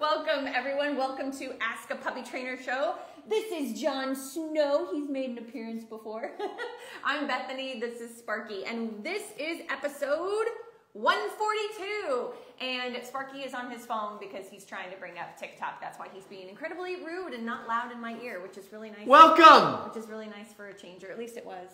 Welcome, everyone. Welcome to Ask a Puppy Trainer Show. This is Jon Snow. He's made an appearance before. I'm Bethany. This is Sparky. And this is episode 142. And Sparky is on his phone because he's trying to bring up TikTok. That's why he's being incredibly rude and not loud in my ear, which is really nice. Welcome! Which is really nice for a changer. At least it was.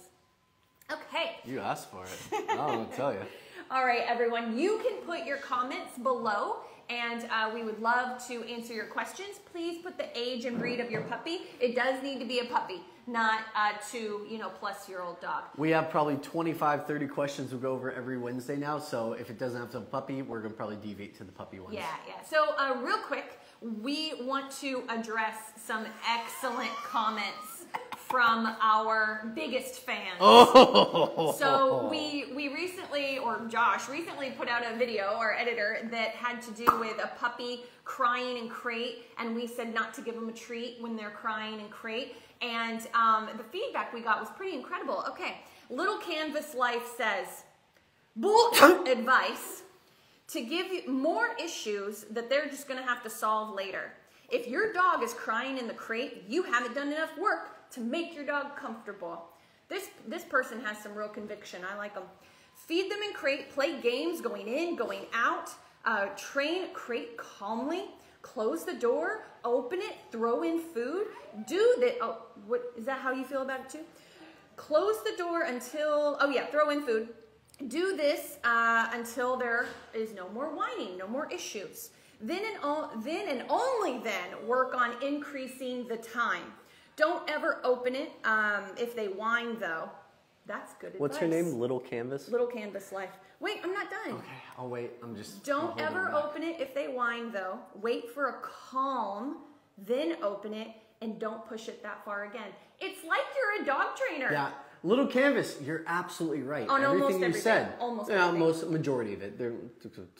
Okay. You asked for it. I don't want to tell you. All right, everyone, you can put your comments below and uh, we would love to answer your questions. Please put the age and breed of your puppy. It does need to be a puppy, not a two, you know, plus year old dog. We have probably 25, 30 questions we go over every Wednesday now. So if it doesn't have to a puppy, we're going to probably deviate to the puppy ones. Yeah, yeah. So, uh, real quick, we want to address some excellent comments from our biggest fans. Oh! So we we recently, or Josh recently put out a video, our editor, that had to do with a puppy crying in crate, and we said not to give them a treat when they're crying in crate. And um, the feedback we got was pretty incredible. Okay, Little Canvas Life says, bull advice to give you more issues that they're just going to have to solve later. If your dog is crying in the crate, you haven't done enough work to make your dog comfortable. This, this person has some real conviction. I like them. Feed them in crate, play games going in, going out, uh, train crate calmly, close the door, open it, throw in food. Do that. Oh, what is that how you feel about it too? Close the door until, oh yeah, throw in food. Do this uh, until there is no more whining, no more issues. Then and, then and only then work on increasing the time. Don't ever open it um, if they whine, though. That's good advice. What's her name? Little Canvas? Little Canvas Life. Wait, I'm not done. Okay, I'll wait. I'm just. Don't ever open it if they whine, though. Wait for a calm, then open it, and don't push it that far again. It's like you're a dog trainer. Yeah. Little Canvas, you're absolutely right. On everything almost you everything. said. Almost yeah, everything. most majority of it. They're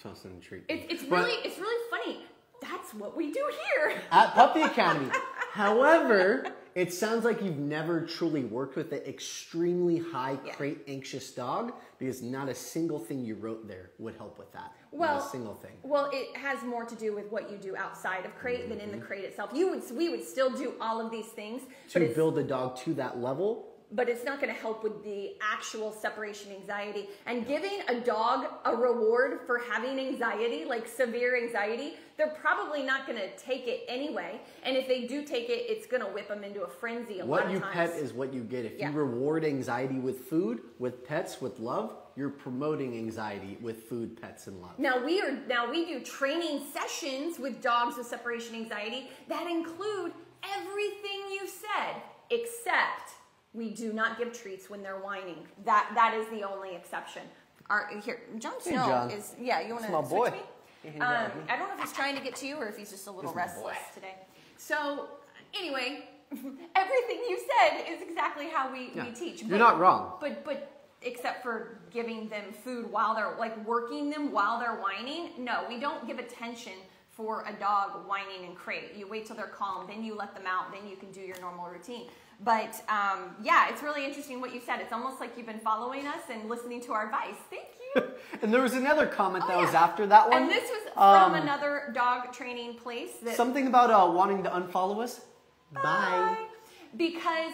tossing and treat. It's, it's But- really it's really funny. That's what we do here. at Puppy Academy. However, it sounds like you've never truly worked with an extremely high Yeah. crate anxious dog because not a single thing you wrote there would help with that. Well, not a single thing. Well, it has more to do with what you do outside of crate than in Mm-hmm. the crate itself. You would we would still do all of these things, To build a dog to that level, but it's not going to help with the actual separation anxiety. And giving a dog a reward for having anxiety, like severe anxiety, they're probably not going to take it anyway. And if they do take it, it's going to whip them into a frenzy a lot what you times. pet is what you get. If Yeah. you reward anxiety with food, with pets, with love, you're promoting anxiety with food, pets, and love. Now we are now we do training sessions with dogs with separation anxiety that include everything you said, except we do not give treats when they're whining. That that is the only exception. Our, here, Jon Hey, Snow John. is yeah. You want to switch He me? Um. I don't know if he's trying to get to you or if he's just a little restless today. So anyway, everything you said is exactly how we, Yeah. we teach. You're not wrong. But but except for giving them food while they're like working them while they're whining, no, we don't give attention for a dog whining and crate. You wait till they're calm, then you let them out, then you can do your normal routine. But um, yeah, it's really interesting what you said. It's almost like you've been following us and listening to our advice. Thank you. And there was another comment Oh, that was after that one. And this was from Um, another dog training place that Something about uh, wanting to unfollow us. Bye. Because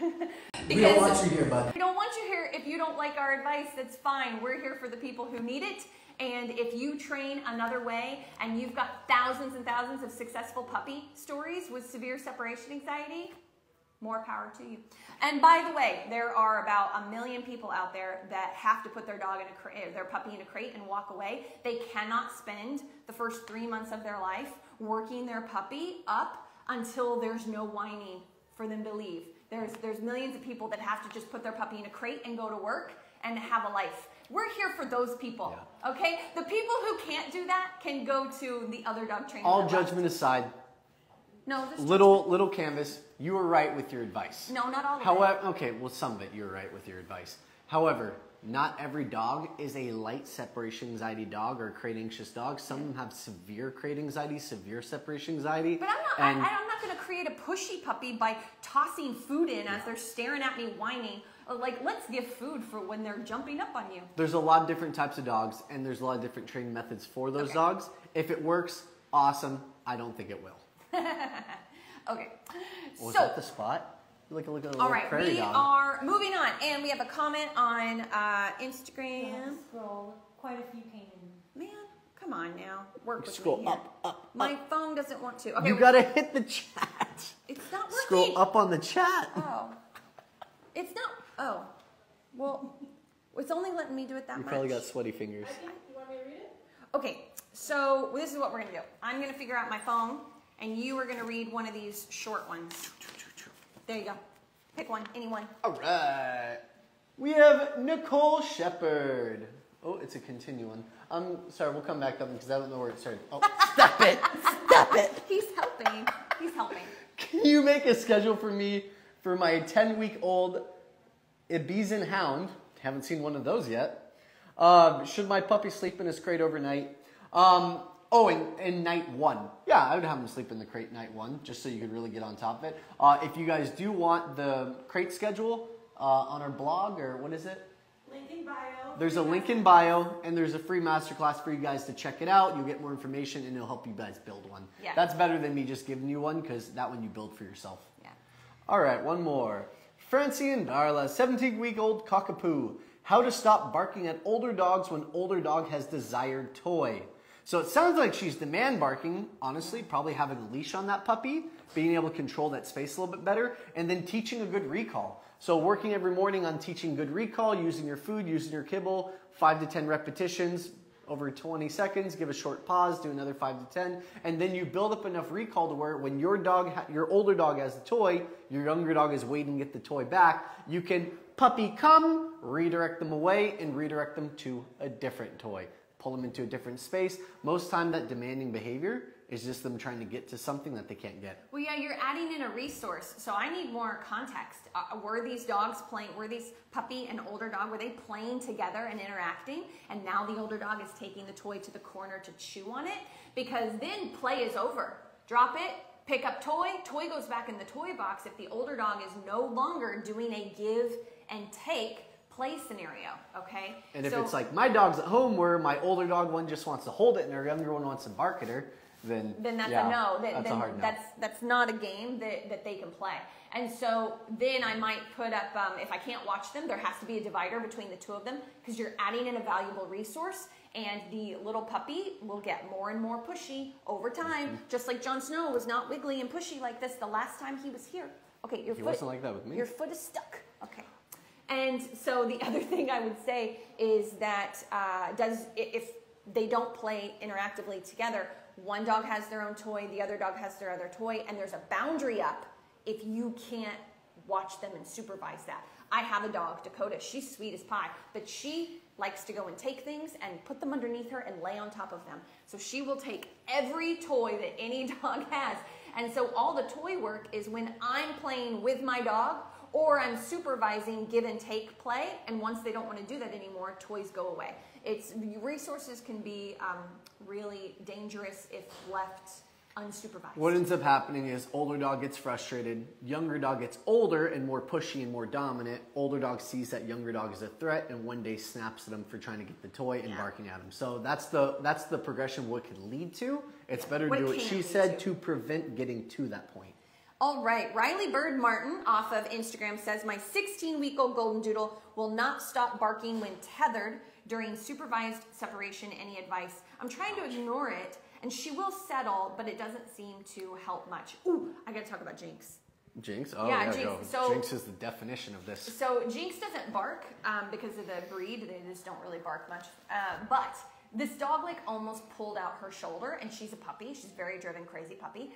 We don't want you here, bud. We don't want you here if you don't like our advice. That's fine. We're here for the people who need it. And if you train another way and you've got thousands and thousands of successful puppy stories with severe separation anxiety, more power to you. And by the way, there are about a million people out there that have to put their dog in a crate, eh, their puppy in a crate and walk away. They cannot spend the first three months of their life working their puppy up until there's no whining for them to leave. There's there's millions of people that have to just put their puppy in a crate and go to work and have a life. We're here for those people. Okay? The people who can't do that can go to the other dog training. All judgment aside, No, little little canvas, you were right with your advice. No, not all of it. However, okay, well, some of it you were right with your advice. However, not every dog is a light separation anxiety dog or crate anxious dog. Some of them have severe crate anxiety, severe separation anxiety. But I'm not. I, I'm not going to create a pushy puppy by tossing food in as they're staring at me, whining. Uh, Like, let's give food for when they're jumping up on you. there's a lot of different types of dogs, and there's a lot of different training methods for those Okay. dogs. If it works, awesome. I don't think it will. Okay. Was so, that the spot? Look, look at a all right, we dog. are moving on, and we have a comment on uh, Instagram. Scroll. Quite a few came in. Man, come on now, work with Scroll me here. up, up, My up. phone doesn't want to. Okay, You gotta hit the chat. it's not working. Scroll up on the chat. Oh, it's not. Oh, well, it's only letting me do it that You much. probably got sweaty fingers. think, you want me to read it? Okay, so this is what we're gonna do. I'm gonna figure out my phone, and you are gonna read one of these short ones. There you go. Pick one, any one. All right. We have Nicole Shepard. Oh, it's a continue one. Um, sorry, we'll come back to them because I don't know where it started. Oh, stop it! Stop it! He's helping. He's helping. Can you make a schedule for me for my 10 week old Ibizan hound? Haven't seen one of those yet. Um, should my puppy sleep in his crate overnight? Um, oh, in, in night one. Yeah, I would have them sleep in the crate night one, just so you could really get on top of it. Uh, if you guys do want the crate schedule uh, on our blog, or what is it? Link in bio. There's a link in bio, and there's a free masterclass for you guys to check it out. You'll get more information, and it'll help you guys build one. Yeah. That's better than me just giving you one, because that one you build for yourself. Yeah. All right, one more. Francine Darla, 17 week old cockapoo. How to stop barking at older dogs when older dog has desired toy. So it sounds like she's demand barking, honestly, probably having a leash on that puppy, being able to control that space a little bit better, and then teaching a good recall. So working every morning on teaching good recall, using your food, using your kibble, five to 10 repetitions, over 20 seconds, give a short pause, do another 5 to 10, and then you build up enough recall to where when your dog, your older dog has the toy, your younger dog is waiting to get the toy back, you can puppy come, redirect them away, and redirect them to a different toy. Pull them into a different space. Most time that demanding behavior is just them trying to get to something that they can't get. Well, yeah, you're adding in a resource, so I need more context. Uh, were these dogs playing? Were these puppy and older dog? Were they playing together and interacting? And now the older dog is taking the toy to the corner to chew on it because then play is over. Drop it, pick up toy. Toy goes back in the toy box if the older dog is no longer doing a give and take play scenario. Okay. And if So- it's like my dog's at home where my older dog one just wants to hold it and her younger one wants to bark at her, then then that's yeah, a no. Then, that's then a hard no. That's that's not a game that, that they can play. And so then I might put up um, if I can't watch them, there has to be a divider between the two of them because you're adding in a valuable resource, and the little puppy will get more and more pushy over time. Mm-hmm. Just like Jon Snow was not wiggly and pushy like this the last time he was here. Okay, your He foot. wasn't like that with me. Your foot is stuck. Okay. And so the other thing I would say is that uh, does if they don't play interactively together, one dog has their own toy, the other dog has their other toy, and there's a boundary up if you can't watch them and supervise that. I have a dog, Dakota. She's sweet as pie, but she likes to go and take things and put them underneath her and lay on top of them. So she will take every toy that any dog has. And so all the toy work is when I'm playing with my dog or I'm supervising give and take play. And once they don't want to do that anymore, toys go away. It's resources can be um, really dangerous if left unsupervised. What ends up happening is older dog gets frustrated, younger dog gets older and more pushy and more dominant. Older dog sees that younger dog is a threat and one day snaps at him for trying to get the toy and Yeah. barking at him. So that's the that's the progression what could lead to. It's better to it do what she said to. to prevent getting to that point. All right, Riley Bird Martin off of Instagram says my 16 week old goldendoodle will not stop barking when tethered during supervised separation. Any advice? I'm trying to ignore it, and she will settle, but it doesn't seem to help much. Ooh, I gotta talk about Jinx. Jinx? Oh Yeah, yeah, Jinx. go. So- Jinx is the definition of this. So Jinx doesn't bark um, because of the breed. They just don't really bark much. Uh, but this dog like almost pulled out her shoulder, and she's a puppy. She's a very driven, crazy puppy,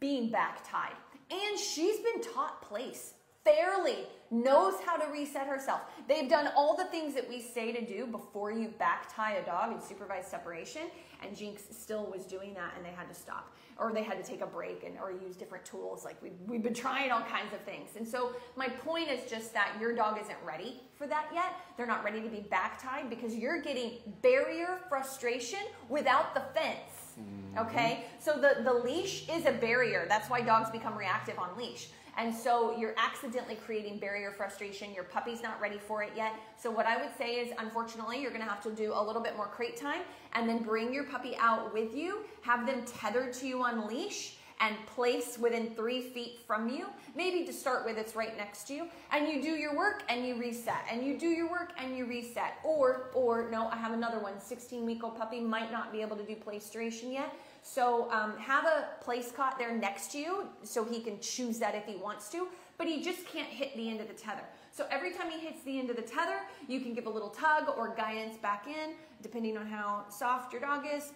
being back tied, and she's been taught place fairly. Knows how to reset herself. They've done all the things that we say to do before you back tie a dog and supervise separation, and Jinx still was doing that, and they had to stop or they had to take a break and or use different tools. Like we've, we've been trying all kinds of things. And so my point is just that your dog isn't ready for that yet. They're not ready to be back tied because you're getting barrier frustration without the fence. Mm-hmm. Okay? So the, the leash is a barrier. That's why dogs become reactive on leash. And so you're accidentally creating barrier frustration. Your puppy's not ready for it yet. So what I would say is, unfortunately, you're gonna have to do a little bit more crate time and then bring your puppy out with you, have them tethered to you on leash and place within three feet from you. Maybe to start with, it's right next to you. And you do your work and you reset. And you do your work and you reset. Or, or no, I have another one. 16 week old puppy might not be able to do playstration yet. So um, have a place cot there next to you so he can choose that if he wants to, but he just can't hit the end of the tether. So every time he hits the end of the tether, you can give a little tug or guidance back in, depending on how soft your dog is.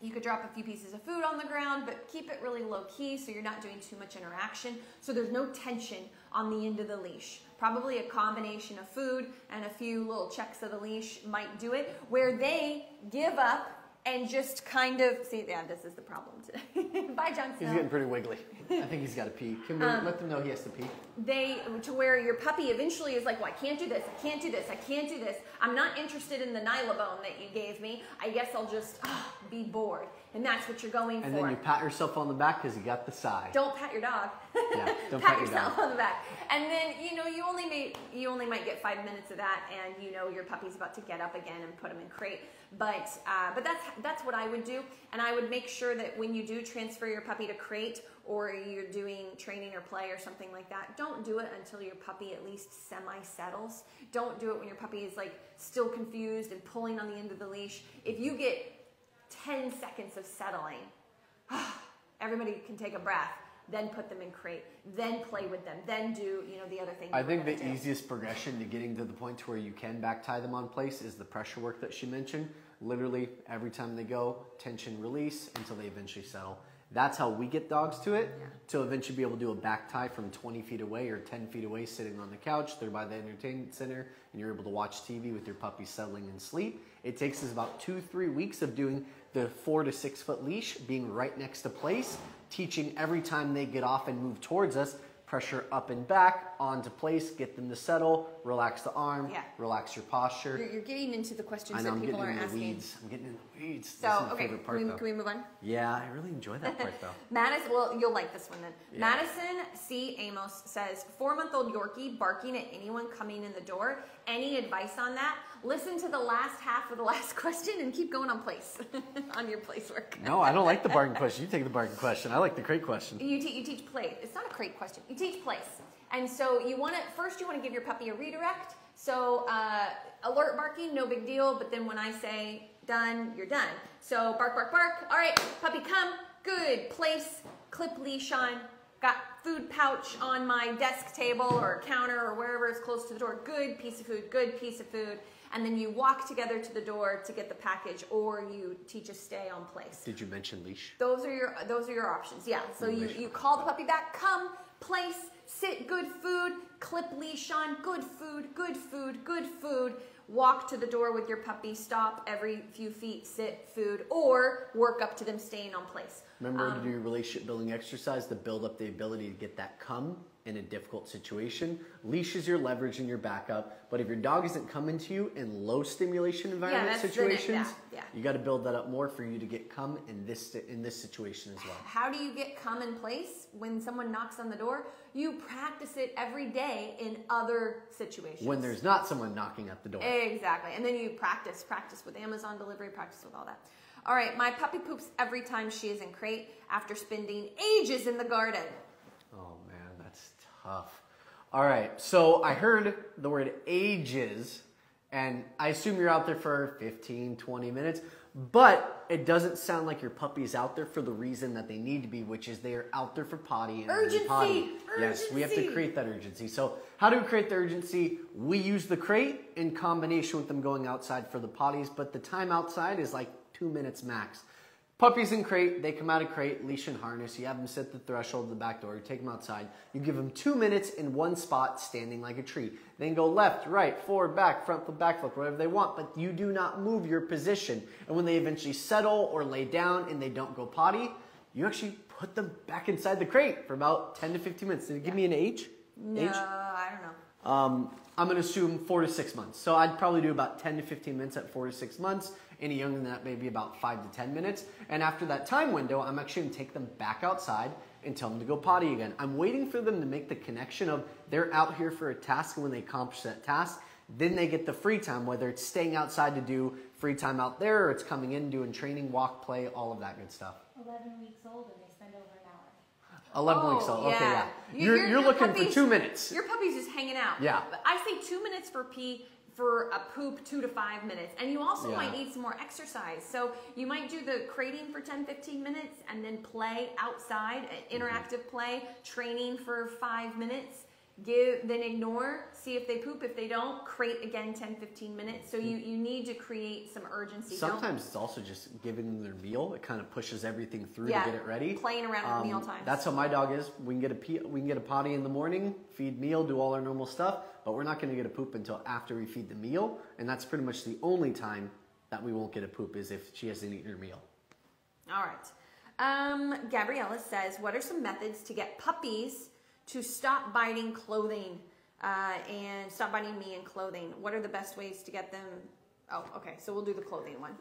You could drop a few pieces of food on the ground, but keep it really low key so you're not doing too much interaction. So there's no tension on the end of the leash. Probably a combination of food and a few little checks of the leash might do it, where they give up and just kind of see. Yeah, this is the problem today. Bye, Jon He's getting pretty wiggly. I think he's got to pee. Can we Um, let them know he has to pee? they to where your puppy eventually is like, well, I can't do this, I can't do this, I can't do this. I'm not interested in the Nylabone that you gave me. I guess I'll just ah, be bored, and that's what you're going And for. And then you pat yourself on the back because you got the sigh. don't pat your dog. Yeah, don't pat, pat your yourself dog. on the back. And then you know you only may you only might get five minutes of that, and you know your puppy's about to get up again and put him in crate. But uh, but that's that's what I would do, and I would make sure that when you do transfer your puppy to crate or you're doing training or play or something like that, don't do it until your puppy at least semi settles. Don't do it when your puppy is like still confused and pulling on the end of the leash. If you get 10 seconds of settling, everybody can take a breath then put them in crate then play with them then do you know the other thing I think the do. easiest progression to getting to the point to where you can back tie them on place is the pressure work that she mentioned. Literally every time they go, tension release until they eventually settle. That's how we get dogs to it. Yeah. To eventually be able to do a back tie from 20 feet away or 10 feet away, sitting on the couch. They're by the entertainment center, and you're able to watch TV with your puppy settling in sleep. It takes us about two, three weeks of doing the four to six foot leash, being right next to place, teaching every time they get off and move towards us, pressure up and back, onto place, get them to settle, relax the arm, Yeah. relax your posture. you're, you're getting into the questions know that I'm people getting aren't in the asking weeds. I'm getting in the weeds. so this is my okay favorite part can we, though. can we move on Yeah, I really enjoy that part though. Madison, well, you'll like this one then. Yeah. Madison C. Amos says, four month old Yorkie barking at anyone coming in the door. Any advice on that? Listen to the last half of the last question and keep going on place, on your place work. No, I don't like the bargain question. You take the bargain question. I like the crate question. You, te- you teach play. It's not a crate question. You teach place. And so you want to, first you want to give your puppy a redirect. So uh, alert barking, no big deal. But then when I say done, you're done. So bark, bark, bark. All right, puppy come. Good. Place, clip leash on. Got food pouch on my desk table or counter or wherever is close to the door. Good piece of food, good piece of food. And then you walk together to the door to get the package or you teach a stay on place. Did you mention leash? Those are your those are your options. Yeah. So you, you call the puppy back, come, place, sit, good food, clip leash on, good food, good food, good food. Walk to the door with your puppy, stop every few feet, sit, food, or work up to them staying on place. Remember Um, to do your relationship building exercise to build up the ability to get that come in a difficult situation. Leash is your leverage and your backup, but if your dog isn't coming to you in low stimulation environment next- situations, yeah, yeah. you got to build that up more for you to get come in this in this situation as well. How do you get come in place when someone knocks on the door? You practice it every day in other situations. When there's not someone knocking at the door. Exactly. And then you practice, practice with Amazon delivery, practice with all that. All right, my puppy poops every time she is in crate after spending ages in the garden. Tough. All right, so I heard the word ages, and I assume you're out there for 15, 20 minutes, but it doesn't sound like your puppy is out there for the reason that they need to be, which is they are out there for potty and Urgency! potty. Yes, we have to create that urgency. So, how do we create the urgency? We use the crate in combination with them going outside for the potties, but the time outside is like two minutes max. Puppies in crate, they come out of crate, leash and harness. You have them sit at the threshold of the back door. You take them outside. You give them two minutes in one spot, standing like a tree. Then go left, right, forward, back, front flip, back flip, whatever they want. But you do not move your position. And when they eventually settle or lay down and they don't go potty, you actually put them back inside the crate for about 10 to 15 minutes. Did it give me an age? No, Age? I don't know. Um, I'm going to assume four to six months. So I'd probably do about 10 to 15 minutes at four to six months Any younger than that, maybe about five to 10 minutes. And after that time window, I'm actually gonna take them back outside and tell them to go potty again. I'm waiting for them to make the connection of they're out here for a task and when they accomplish that task, then they get the free time, whether it's staying outside to do free time out there or it's coming in doing training, walk, play, all of that good stuff. 11 weeks old and they spend over an hour. 11 Oh, weeks old. Okay, oh, yeah. You- You're, you're your looking for two minutes. Your puppy's just hanging out. Yeah. But I say two minutes for pee for a poop two to five minutes. And you also Yeah. might need some more exercise. So you might do the crating for 10 15 minutes and then play outside interactive play training for five minutes give then ignore see if they poop if they don't crate again 10 15 minutes so you you need to create some urgency Don't- Sometimes it's also just giving them their meal. It kind of pushes everything through Yeah, to get it ready. playing around with meal times. Um, That's how my dog is. We can get a pee, we can get a potty in the morning, feed meal, do all our normal stuff, but we're not going to get a poop until after we feed the meal, and that's pretty much the only time that we won't get a poop is if she hasn't eaten her meal. All right. Um, Gabriella says, what are some methods to get puppies to stop biting clothing uh, and stop biting me in clothing? What are the best ways to get them? Oh, okay. So we'll do the clothing one.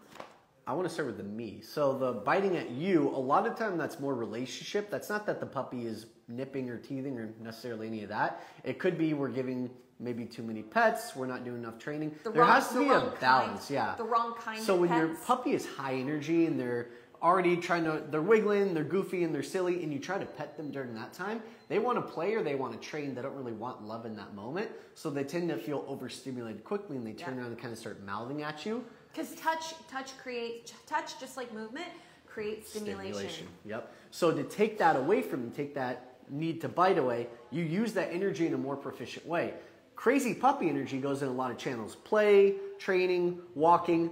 I want to start with the me. So the biting at you, a lot of time that's more relationship. That's not that the puppy is nipping or teething or necessarily any of that. It could be we're giving maybe too many pets. We're not doing enough training. The there wrong- has to the be a balance. kind- yeah. the wrong kind So when your puppy is high energy and they're already trying to, they're wiggling, they're goofy and they're silly, and you try to pet them during that time, they want to play or they want to train. They don't really want love in that moment. So they tend to feel overstimulated quickly and they turn Yeah. around and kind of start mouthing at you. Because touch, touch creates touch, just like movement, creates stimulation. Yep. So to take that away from you, take that need to bite away, you use that energy in a more proficient way. Crazy puppy energy goes in a lot of channels play, training, walking,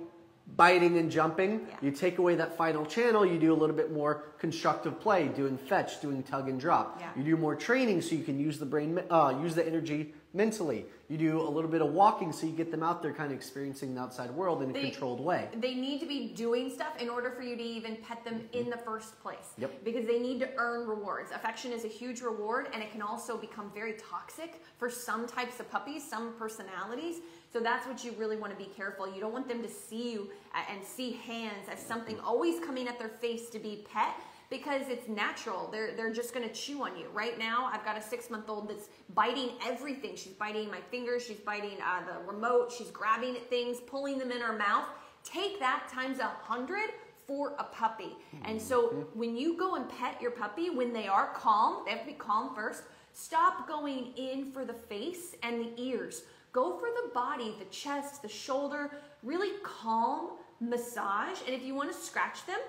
biting, and jumping. Yeah. You take away that final channel, you do a little bit more constructive play, doing fetch, doing tug and drop. Yeah. You do more training so you can use the brain, uh, use the energy mentally. You do a little bit of walking so you get them out there kind of experiencing the outside world in a They- controlled way. They need to be doing stuff in order for you to even pet them in the first place. Yep. Because they need to earn rewards. Affection is a huge reward and it can also become very toxic for some types of puppies, some personalities. So that's what you really want to be careful. You don't want them to see you and see hands as something always coming at their face to be pet because it's natural. They're they're just going to chew on you. Right now, I've got a six month old that's biting everything. She's biting my fingers. She's biting uh, the remote. She's grabbing at things, pulling them in her mouth. Take that times a hundred for a puppy. And so when you go and pet your puppy, when they are calm, they have to be calm first. Stop going in for the face and the ears. Go for the body, the chest, the shoulder. Really calm massage. And if you want to scratch them,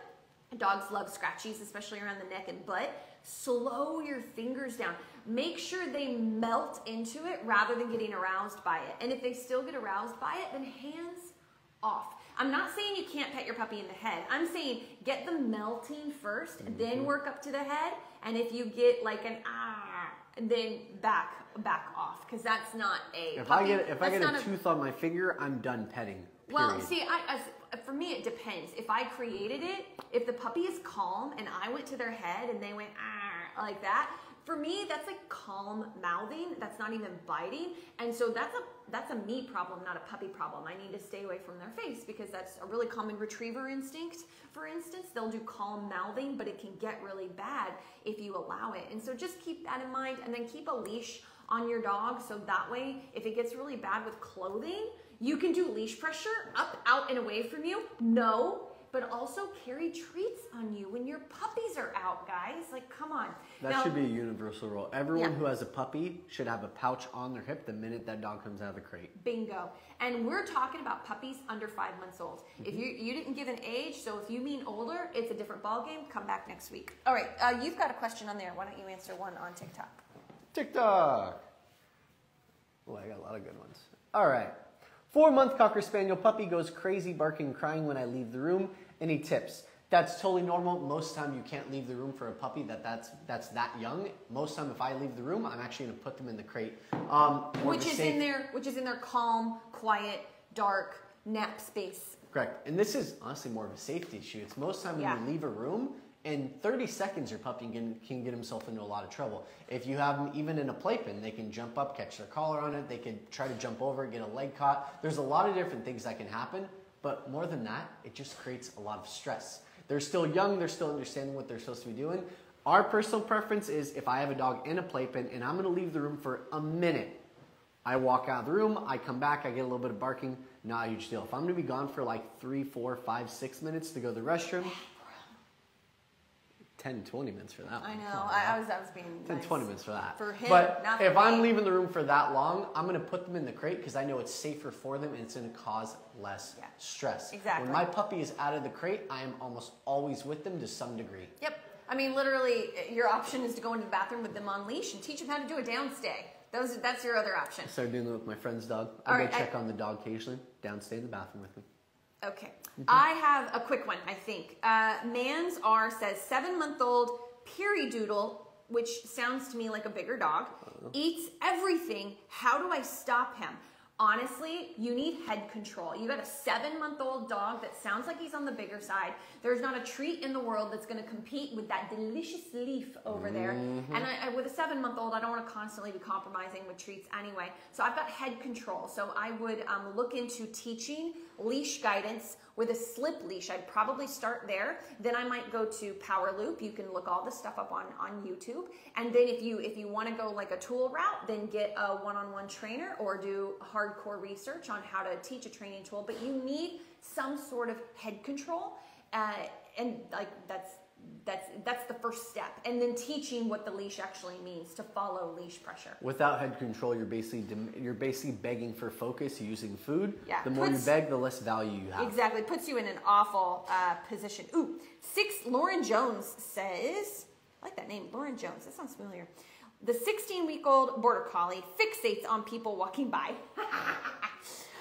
Dogs love scratchies, especially around the neck and butt. Slow your fingers down. Make sure they melt into it rather than getting aroused by it. And if they still get aroused by it, then hands off. I'm not saying you can't pet your puppy in the head. I'm saying get them melting 1st then work up to the head. And if you get like an ah, then back back off because that's not a. If puppy. I get if I get not a tooth on my finger, I'm done petting. well, see, I, as, for me, it depends. If I created it, if the puppy is calm and I went to their head and they went ah like that, for me, that's like calm mouthing. That's not even biting, and so that's a that's a me problem, not a puppy problem. I need to stay away from their face because that's a really common retriever instinct. For instance, they'll do calm mouthing, but it can get really bad if you allow it. And so just keep that in mind, and then keep a leash on your dog so that way, if it gets really bad with clothing, you can do leash pressure up, out, and away from you. No, but also carry treats on you when your puppies are out, guys. Like, come on. That Now- should be a universal rule. Everyone Yeah. who has a puppy should have a pouch on their hip the minute that dog comes out of the crate. Bingo. And we're talking about puppies under five months old. If you you didn't give an age, so if you mean older, it's a different ball game. Come back next week. All right, uh, you've got a question on there. Why don't you answer one on TikTok? TikTok. Oh, I got a lot of good ones. All right. Four month Cocker Spaniel puppy goes crazy barking, crying when I leave the room. Any tips? That's totally normal. Most time you can't leave the room for a puppy that that's that's that young. Most time if I leave the room, I'm actually going to put them in the crate. Um, Which is in their which is in their calm, quiet, dark nap space. Correct. And this is honestly more of a safety issue. It's most time when Yeah. you leave a room, in 30 seconds, your puppy can, can get himself into a lot of trouble. If you have them even in a playpen, they can jump up, catch their collar on it, they can try to jump over, get a leg caught. There's a lot of different things that can happen. But more than that, it just creates a lot of stress. They're still young, they're still understanding what they're supposed to be doing. Our personal preference is if I have a dog in a playpen and I'm gonna leave the room for a minute, I walk out of the room, I come back, I get a little bit of barking, not a huge deal. If I'm gonna be gone for like three, four, five, six minutes to go to the restroom, 10, 20 minutes for that one. I know. I, I was I was being 10, nice. 20 minutes for that. For him, but if I'm me. leaving the room for that long, I'm going to put them in the crate because I know it's safer for them and it's going to cause less Yeah. stress. Exactly. When my puppy is out of the crate, I am almost always with them to some degree. Yep. I mean, literally, eh, your option is to go into the bathroom with them on leash and teach them how to do a downstay. Those, that's your other option. I started doing that with my friend's dog. I All go right, I- check on the dog occasionally, downstay in the bathroom with me. Okay. I have a quick one, I think. Uh, Mans R says seven month old Doodle, which sounds to me like a bigger dog, eats everything. How do I stop him? Honestly, you need head control. You got a seven month old dog that sounds like he's on the bigger side. There's not a treat in the world that's going to compete with that delicious leaf over there. And I, I, with a seven month old, I don't want to constantly be compromising with treats anyway. So I've got head control. So I would um, look into teaching leash guidance with a slip leash. I'd probably start there. Then I might go to Power Loop. You can look all this stuff up on, on YouTube. And then if you if you want to go like a tool route, then get a one-on-one trainer or do hardcore research on how to teach a training tool. But you need some sort of head control. Uh, and like that's that's that's the first step. And then teaching what the leash actually means to follow leash pressure. Without head control, you're basically dem- you're basically begging for focus using food. Yeah, The more puts- you beg, the less value you have. Exactly. Puts you in an awful uh, position. Ooh, six, Lauren Jones says, I like that name, Lauren Jones. That sounds familiar. The 16 week old border collie fixates on people walking by.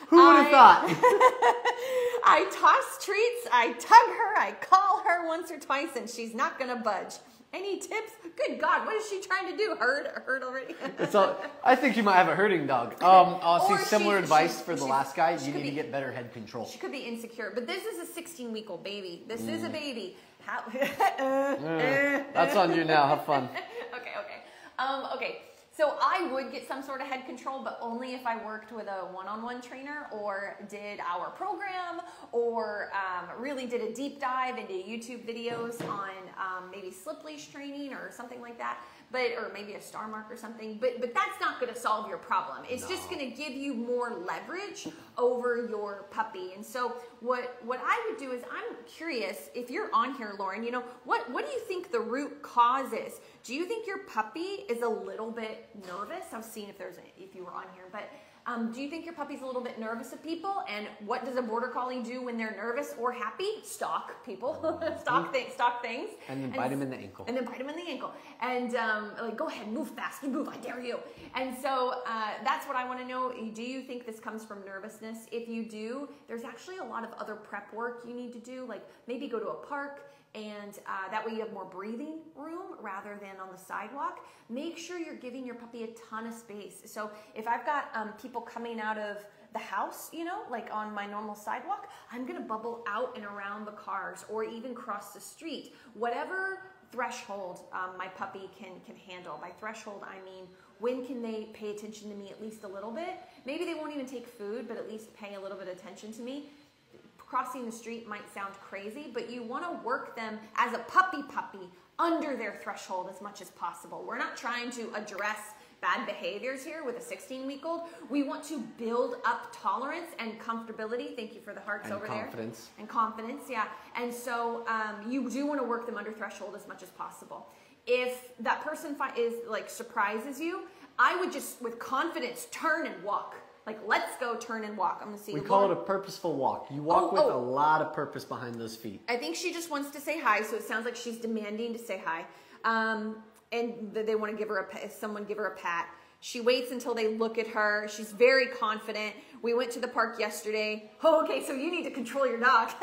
Who would have thought? I toss treats, I tug her, I call her once or twice, and she's not gonna budge. Any tips? Good God, what is she trying to do? Herd? Herd already? so I think you might have a herding dog. Um, I'll see similar she's- advice she's- for the last guy. You need to get better head control. She could be insecure, but this is a 16 week old baby. This is a Mm. baby. How? That's on you now. Have fun. okay, okay. Um, okay. So I would get some sort of head control, but only if I worked with a one-on-one trainer or did our program or um, really did a deep dive into YouTube videos on um, maybe slip leash training or something like that. But or maybe a Starmark or something. But but that's not going to solve your problem. It's just going to give you more leverage over your puppy. And so what what I would do is I'm curious if you're on here, Lauren. You know what what do you think the root cause is? Do you think your puppy is a little bit nervous? I've seen if there's a, if you were on here, but. Um, do you think your puppy's a little bit nervous of people? And what does a border collie do when they're nervous or happy? Stalk people, stalk things, stalk things, And then bite him in the ankle. and then bite him in the ankle. And um, like, go ahead, move fast, move, I dare you. And so uh, that's what I want to know. Do you think this comes from nervousness? If you do, there's actually a lot of other prep work you need to do, like maybe go to a park. And uh, that way you have more breathing room rather than on the sidewalk. Make sure you're giving your puppy a ton of space. So if I've got um, people coming out of the house, you know, like on my normal sidewalk, I'm gonna bubble out and around the cars or even cross the street. Whatever threshold um, my puppy can can handle. By threshold, I mean when can they pay attention to me at least a little bit? Maybe they won't even take food, but at least pay a little bit of attention to me. Crossing the street might sound crazy, but you want to work them as a puppy puppy under their threshold as much as possible. We're not trying to address bad behaviors here with a 16 week old. We want to build up tolerance and comfortability. Thank you for the hearts And over there confidence. and confidence yeah and so um, you do want to work them under threshold as much as possible if that person fi- is like surprises you i would just with confidence turn and walk like let's go turn and walk i'm gonna see We call it a purposeful walk. You walk Oh, with oh. a lot of purpose behind those feet. I think she just wants to say hi, so it sounds like she's demanding to say hi. Um, and they want to give her a someone give her a pat. She waits until they look at her. She's very confident. We went to the park yesterday. Oh, okay, so you need to control your dog.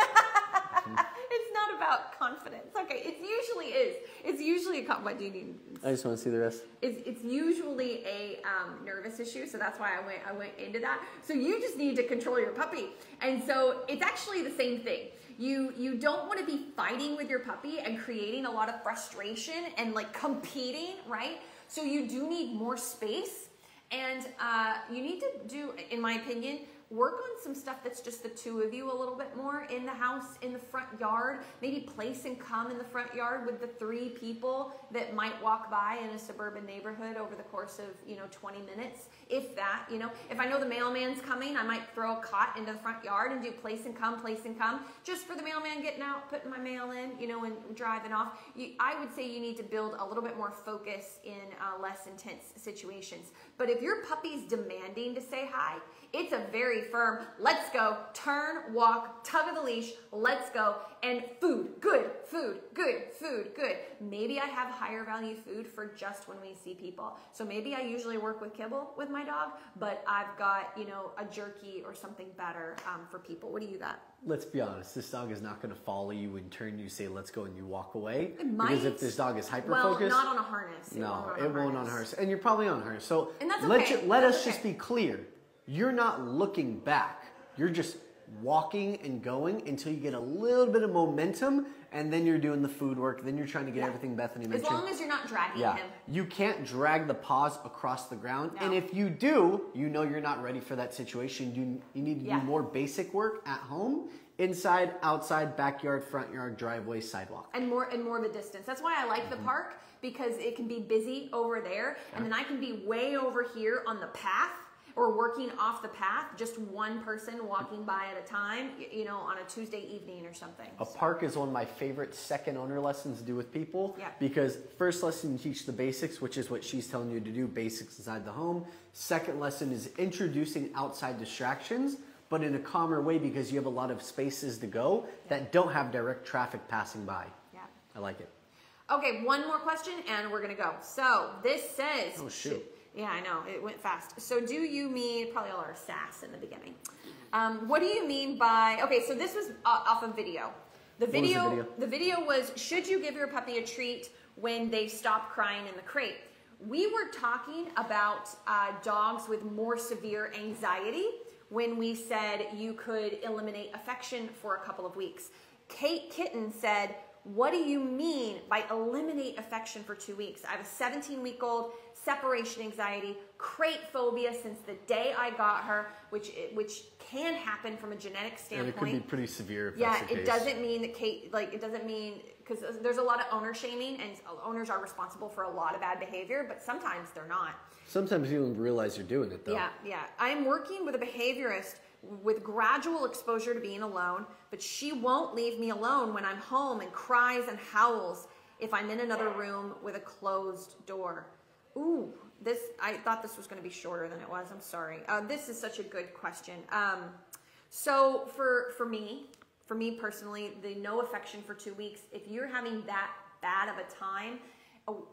it's not about confidence. Okay, it usually is. It's usually a what do you need? I just want to see the rest. It's, it's usually a um, nervous issue, so that's why I went I went into that. So you just need to control your puppy, and so it's actually the same thing. You you don't want to be fighting with your puppy and creating a lot of frustration and like competing, right? So you do need more space, and uh, you need to do, in my opinion, work on some stuff that's just the two of you a little bit more in the house, in the front yard. Maybe place and come in the front yard with the three people that might walk by in a suburban neighborhood over the course of, you know, 20 minutes. If that, you know, if I know the mailman's coming, I might throw a cot into the front yard and do place and come, place and come, just for the mailman getting out, putting my mail in, you know, and driving off. You, I would say you need to build a little bit more focus in uh, less intense situations. But if your puppy's demanding to say hi, it's a very firm, let's go, turn, walk, tug of the leash, let's go, and food, good, food, good, food, good. Maybe I have higher value food for just when we see people. So maybe I usually work with kibble with my dog, but I've got, you know, a jerky or something better um, for people. What do you got? Let's be honest, this dog is not going to follow you and turn you, say, let's go, and you walk away. It might. Because if this dog is hyper focused. Well, not on a harness. no, won't it won't on harness. And you're probably on harness. So And that's let, you- let That's us just be clear. You're not looking back. You're just walking and going until you get a little bit of momentum, and then you're doing the food work. Then you're trying to get Yeah. everything Bethany mentioned As long as you're not dragging Yeah, him. you can't drag the paws across the ground, No. and if you do, you know you're not ready for that situation. You you need to Yeah. do more basic work at home, inside, outside, backyard, front yard, driveway, sidewalk. and more and more of a distance. That's why I like the Mm-hmm. park because it can be busy over there, and then I can be way over here on the path or working off the path, just one person walking by at a time. You know, on a Tuesday evening or something. A park is one of my favorite second owner lessons to do with people Yeah. because first lesson you teach the basics, which is what she's telling you to do, basics inside the home. Second lesson is introducing outside distractions, but in a calmer way because you have a lot of spaces to go that don't have direct traffic passing by. Yeah. I like it. Okay, one more question and we're gonna go. So this says. Oh, shoot. Yeah, I know it went fast. So do you mean probably all our sass in the beginning? Um, what do you mean by? Okay, so this was uh, off of video. The was the video, video? the video was should you give your puppy a treat when they stop crying in the crate? We were talking about uh, dogs with more severe anxiety when we said you could eliminate affection for a couple of weeks. Kate Kitten said, What do you mean by eliminate affection for two weeks? I have a 17 week old, separation anxiety, crate phobia since the day I got her, which which can happen from a genetic standpoint. And standpoint. it could be pretty severe if Yeah, that's the it case. doesn't mean that Kate, like, it doesn't mean, because there's a lot of owner shaming and owners are responsible for a lot of bad behavior, but sometimes they're not. Sometimes you don't realize you're doing it though. Yeah, yeah. I am working with a behaviorist with gradual exposure to being alone, but she won't leave me alone when I'm home and cries and howls if I'm in another room with a closed door. Ooh, this, I thought this was going to be shorter than it was. I'm sorry. Uh, this is such a good question. Um, so for, for me, for me personally, the no affection for two weeks, if you're having that bad of a time,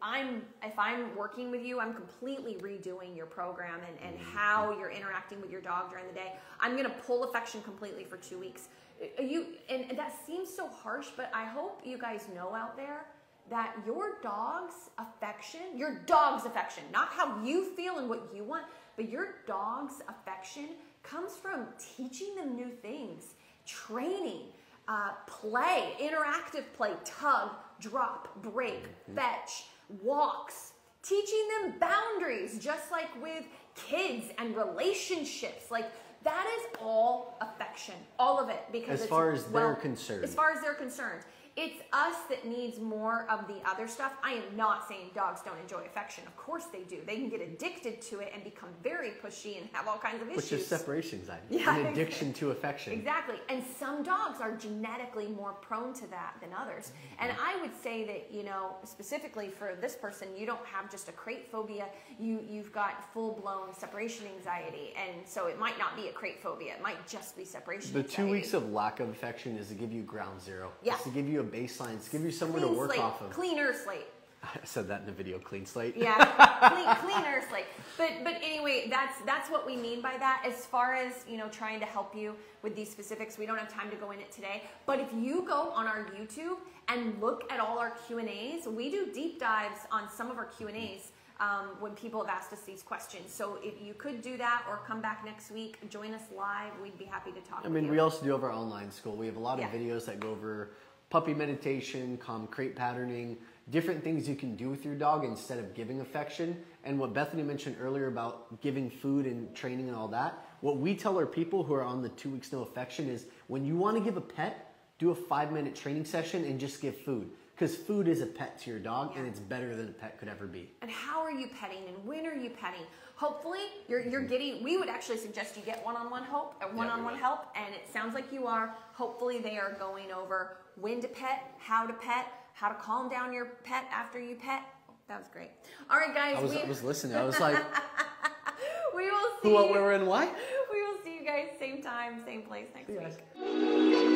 I'm if I'm working with you, I'm completely redoing your program and, and how you're interacting with your dog during the day. I'm gonna pull affection completely for two weeks. Uh, You and that seems so harsh, but I hope you guys know out there that your dog's affection, your dog's affection, not how you feel and what you want, but your dog's affection comes from teaching them new things, training, uh, play, interactive play, tug, drop, break, fetch, walks, teaching them boundaries, just like with kids and relationships. Like that is all affection, all of it, because As it's far as they're concerned. As far as they're concerned. It's us that needs more of the other stuff. I am not saying dogs don't enjoy affection. Of course they do. They can get addicted to it and become very pushy and have all kinds of issues. Which is separation anxiety. Yeah, An addiction to affection. Exactly. And some dogs are genetically more prone to that than others. And mm-hmm. I would say that, you know, specifically for this person, you don't have just a crate phobia, you, you've got full blown separation anxiety. And so it might not be a crate phobia, it might just be separation The anxiety. two weeks of lack of affection is to give you ground zero. Yeah. It's to give you a baseline. It's give you somewhere clean to work slate, off of. cleaner slate. I said that in the video, clean slate. Yeah, clean, cleaner slate. But but anyway, that's that's what we mean by that. As far as you know, trying to help you with these specifics, we don't have time to go in it today. But if you go on our YouTube and look at all our Q and A's, we do deep dives on some of our Q and A's. Um, when people have asked us these questions. So if you could do that or come back next week, join us live, we'd be happy to talk I mean, we also do have our online school. We have a lot of videos that go over puppy meditation, calm crate patterning, different things you can do with your dog instead of giving affection. And what Bethany mentioned earlier about giving food and training and all that, what we tell our people who are on the two weeks no affection is when you want to give a pet, do a five minute training session and just give food. Because food is a pet to your dog and it's better than a pet could ever be. And how are you petting and when are you petting? Hopefully, you're, you're mm-hmm. getting, we would actually suggest you get one on one help, one on one help, and it sounds like you are. Hopefully, they are going over when to pet, how to pet, how to calm down your pet after you pet. That was great. All right, guys. I was, we, I was listening. I was like, we will see who, what, you- where, and why? We will see you guys same time, same place next See week.